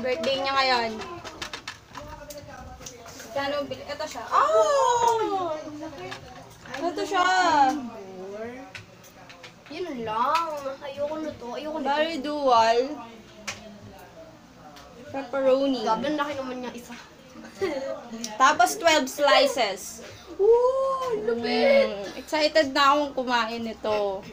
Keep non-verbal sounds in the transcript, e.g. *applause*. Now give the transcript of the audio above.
Birthday niya ngayon. Kano bili? Ito siya. Oh! Ito siya. Yun lang. Ayoko na to. Ayoko na to. Very dual. Pepperoni. Gabi, ang laki naman niya isa. *laughs* Tapos 12 slices. Woo! lupit! Mm, excited na akong kumain nito.